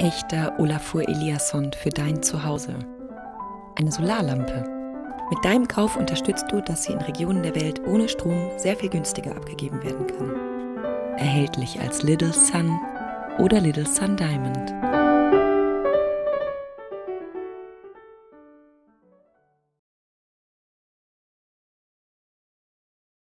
echter Olafur Eliasson für dein Zuhause. Eine Solarlampe. Mit deinem Kauf unterstützt du, dass sie in Regionen der Welt ohne Strom sehr viel günstiger abgegeben werden kann. Erhältlich als Little Sun oder Little Sun Diamond.